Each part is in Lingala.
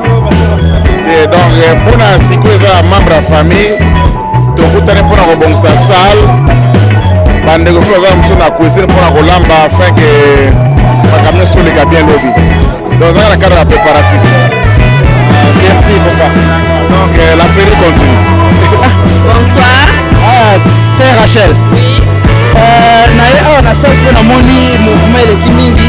te donc eh, mpo na sikoyo eza ya membre ya famille tokutani mpo na kobongisa salle bandeko mpe baza mosusu na cuisine mpo na kolamba afin ke makambo nyonso toleka bien lobi donc ezaka na cadre ya préparatif ah, merci papa donc eh, la série continue bonsoir ah, c'est rachel oui. euh, naye awa na salle mpo namoni mouvement eleki mingi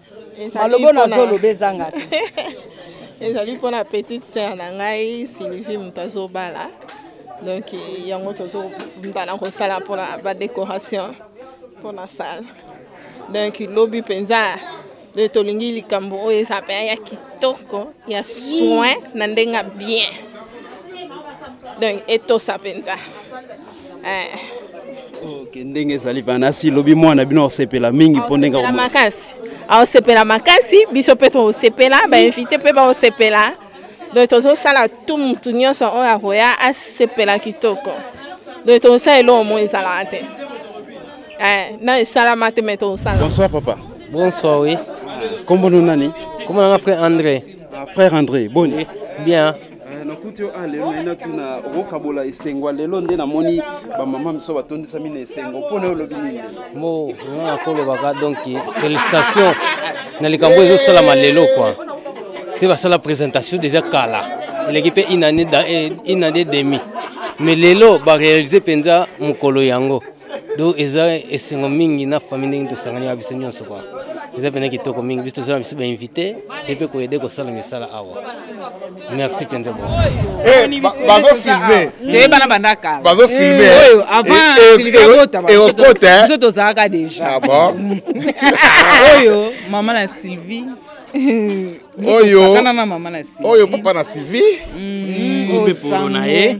malobo nazoloba ezanga te ezali mpo na petite sœur na ngai sylvie moto azobala donc yango tozobala kosala mpona badécoration mpo na sala donc lobi mpenza de tolingi likambo oyo eza mpe ya kitoko ya soin na ndenge ya bien donc etosa mpenza eh. ok ndenge ezali vanasi lobi mwana bino osepela mingi mpo ndenge makasi aosepela makasi biso mpe tosepela bainvite mpe baosepela donc tozosala tu motu nyonso oyo akoya asepela kitoko donc tokosala eloko mo ezalaka te eh, na esalama te me tokosala bonsoir papa bonsoir oui kombono nani kombo nanga frère andré ah, frère andré boni bien Eh, nakuti yo ah, lelo naye natuna okokabola esengo lelo nde namoni bamama miso batondisami na esengo mpo na yo olobi nini mo nga nakolobaka donc félicitation na likambo oyo ezosalama lelo kua se basala présentation déjà kala eleki mpe une année eh, demi mais lelo baréalise mpenza mokolo yango donc eza esengo mingi na famille ndenge tosangani awa biso nyonso kwa eza mpenza kitoko mingi biso tozala biso bainvité te mpe koyede kosala misala awa merci mpenza bo eh, bazofilme toyebana banda kala bazofilme eh, oyo avant eh, silvia botama biso tozalaka déjà ah oyo mama na sylvie oyo oyo papa na sylvie mm, mpe polo na ye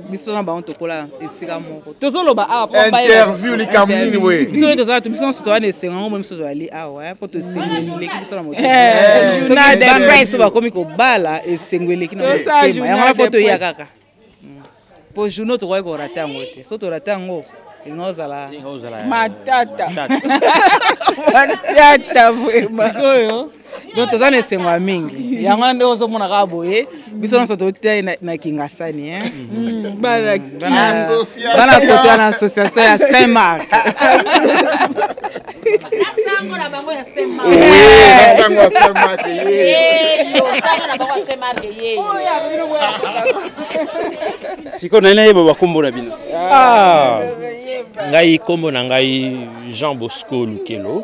biso na bango tokola esika moko tozoloba awa interview likambo nini boye biso nde tozala biso nyonso towana esenga yango biso tozali awa eh, mpo tosengo eleki biso na motobiso eh, bakomi kobala esengo eleki na motema yango wana mpo toya kaka mpo hmm. journaux tokoki korata yango te so torata yango elinga ozala matata matata vraimen sikoyo donc toza na esengo ya mingi yango wana nde ozomona kaka boye biso nyonso totai na kingasani eh. mm, bana kotoa na association ya saint mark sango na bango ya saint mark sango ya saint mark ye sikoyo nani nayeba bakombo na bino ah. Ah. ngai kombo na ngai jean bosco lukelo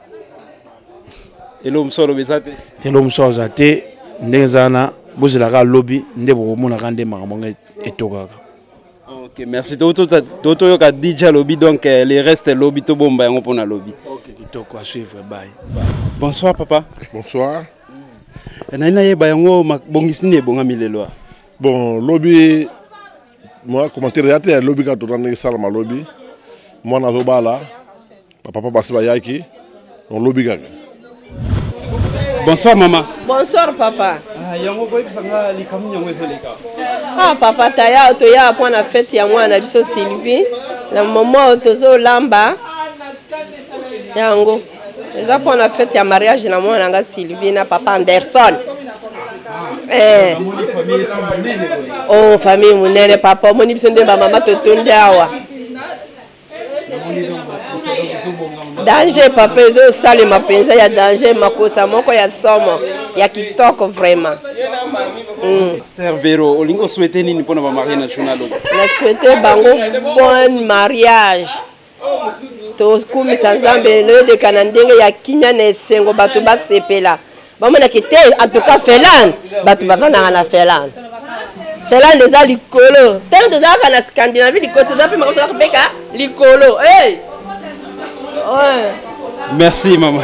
elo mosusu aloba eza te elo mosusu aza te ndenge eza wana bozelaka lobi nde bokomonaka nde makambo yango etokaka ok merci totoyoka dj alobi donc euh, le reste lobi tobomba yango mpona lobi ok kitoko à suivre bay bonsoir papa bonsoir euh, nani nayeba yango bongisi nini ebongami lelo bon lobi mwa commentaire ya te ya lobi kaka tota ndenge esalama lobi mwana azobala Ba papa basi bayaki on lobi kaka. Bonsoir maman. Bonsoir papa. Ah, yango koyebisa nga likambo yango ezoleka. Ah papa taya toya mpo na fete ya mwana na biso Sylvie na mama oyo tozolamba yango eza mpo na fete ya mariage na mwana na nga Sylvie na papa Anderson. Eh. Oh famille monene papa omoni biso nde bamama totondi awa danger papa ezosalema mpenza ya danger makosa moko ya somo ya kitoko vraiment mm. servero olingi oswete nini mpo na bamarie na journal na swete bango bon mariage tokumisa nzambe noyedeka na ndenge ya kimia na esengo bato basepela bamonaki te en tout cas felande bato bavandaka na felande felande eza likolo tele tozalaka na scandinavie likolo toza mpe makoso kaka beka likolo hey! ouais. merci mama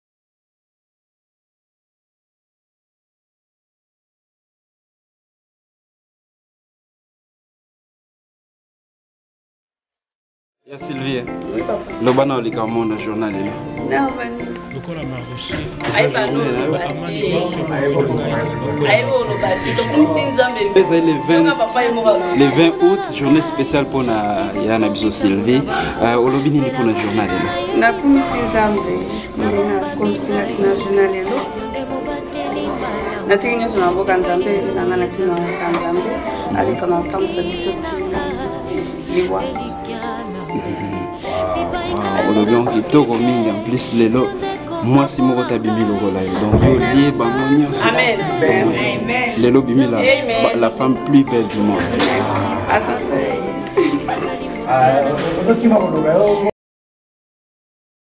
ya sylvie loba na olika omona journal elo lokola maroshe ezali le 20 août journée spéciale mpona ya na biso sylvie euh, olobi nini mpona journal elo nakumisi nzambe nde nakomisi na ntina juna lelo natiki nyonso na mboka nzambe na ngai natiki na mboka nzambe aleka na kotambwisa biso ti liwa olobi yango kitoko mingi en plus lelo mwasi moko te abimi lokola yo donc yo olie bango nyonso lelo obimi la femme plus belle du monde ozokima koloba yo